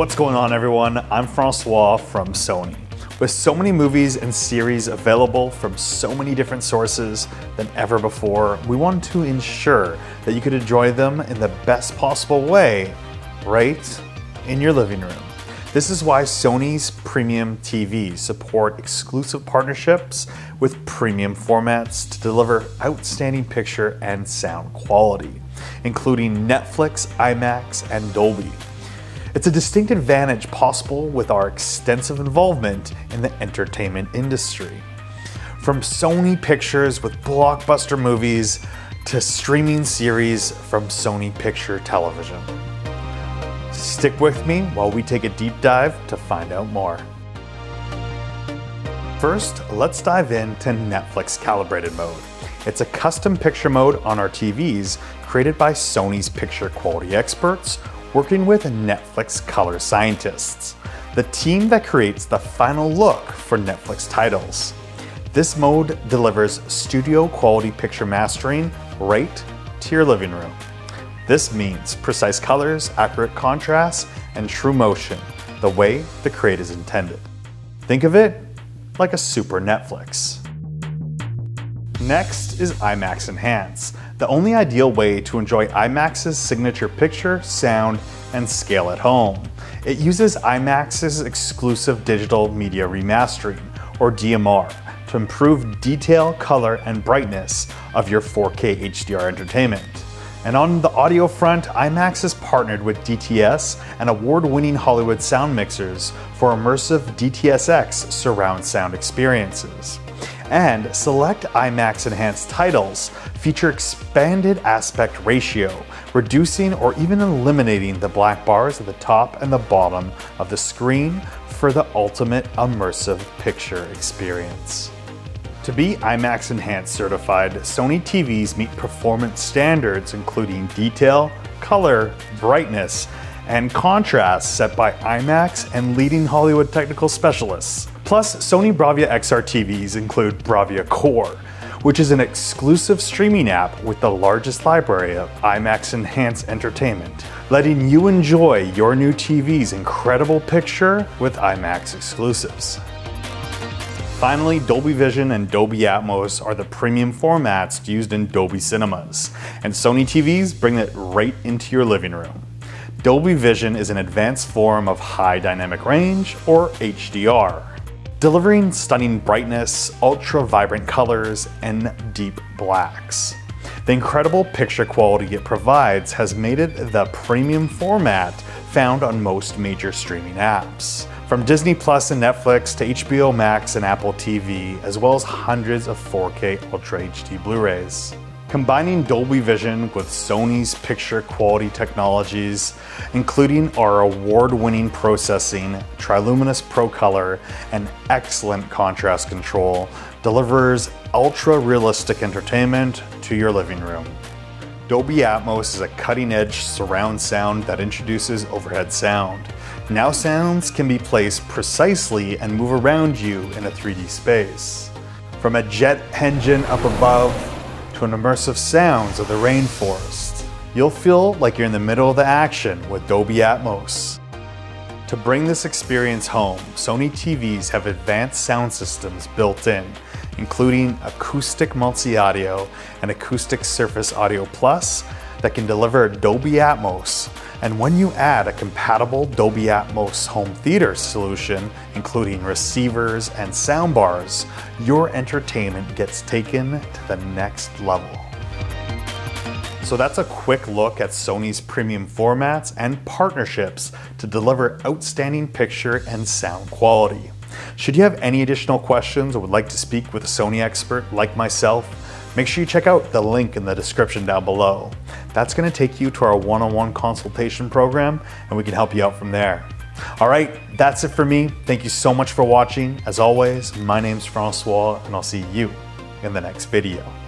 What's going on everyone? I'm Francois from Sony. With so many movies and series available from so many different sources than ever before, we wanted to ensure that you could enjoy them in the best possible way, right in your living room. This is why Sony's premium TVs support exclusive partnerships with premium formats to deliver outstanding picture and sound quality, including Netflix, IMAX, and Dolby. It's a distinct advantage possible with our extensive involvement in the entertainment industry. From Sony Pictures with blockbuster movies to streaming series from Sony Picture Television. Stick with me while we take a deep dive to find out more. First, let's dive into Netflix Calibrated Mode. It's a custom picture mode on our TVs created by Sony's picture quality experts working with Netflix color scientists, the team that creates the final look for Netflix titles. This mode delivers studio quality picture mastering right to your living room. This means precise colors, accurate contrast, and true motion, the way the create is intended. Think of it like a super Netflix. Next is IMAX Enhance, the only ideal way to enjoy IMAX's signature picture, sound, and scale at home. It uses IMAX's exclusive digital media remastering, or DMR, to improve detail, color, and brightness of your 4K HDR entertainment. And on the audio front, IMAX has partnered with DTS and award-winning Hollywood sound mixers for immersive DTS:X surround sound experiences. And select IMAX enhanced titles feature expanded aspect ratio, reducing or even eliminating the black bars at the top and the bottom of the screen for the ultimate immersive picture experience. To be IMAX Enhanced certified, Sony TVs meet performance standards including detail, color, brightness, and contrast set by IMAX and leading Hollywood technical specialists. Plus, Sony Bravia XR TVs include Bravia Core, which is an exclusive streaming app with the largest library of IMAX Enhanced entertainment, letting you enjoy your new TV's incredible picture with IMAX exclusives. Finally, Dolby Vision and Dolby Atmos are the premium formats used in Dolby cinemas, and Sony TVs bring it right into your living room. Dolby Vision is an advanced form of high dynamic range, or HDR, delivering stunning brightness, ultra vibrant colors, and deep blacks. The incredible picture quality it provides has made it the premium format found on most major streaming apps. From Disney Plus and Netflix to HBO Max and Apple TV, as well as hundreds of 4K Ultra HD Blu-rays. Combining Dolby Vision with Sony's picture quality technologies, including our award-winning processing, Triluminos Pro Color, and excellent contrast control, delivers ultra-realistic entertainment to your living room. Dolby Atmos is a cutting-edge surround sound that introduces overhead sound. Now sounds can be placed precisely and move around you in a 3D space. From a jet engine up above to an immersive sounds of the rainforest, you'll feel like you're in the middle of the action with Dolby Atmos. To bring this experience home, Sony TVs have advanced sound systems built in, including Acoustic Multi-Audio and Acoustic Surface Audio Plus that can deliver Dolby Atmos and when you add a compatible Dolby Atmos home theater solution, including receivers and soundbars, your entertainment gets taken to the next level. So that's a quick look at Sony's premium formats and partnerships to deliver outstanding picture and sound quality. Should you have any additional questions or would like to speak with a Sony expert like myself, make sure you check out the link in the description down below. That's gonna take you to our one-on-one -on -one consultation program and we can help you out from there. All right, that's it for me. Thank you so much for watching. As always, my name's Francois and I'll see you in the next video.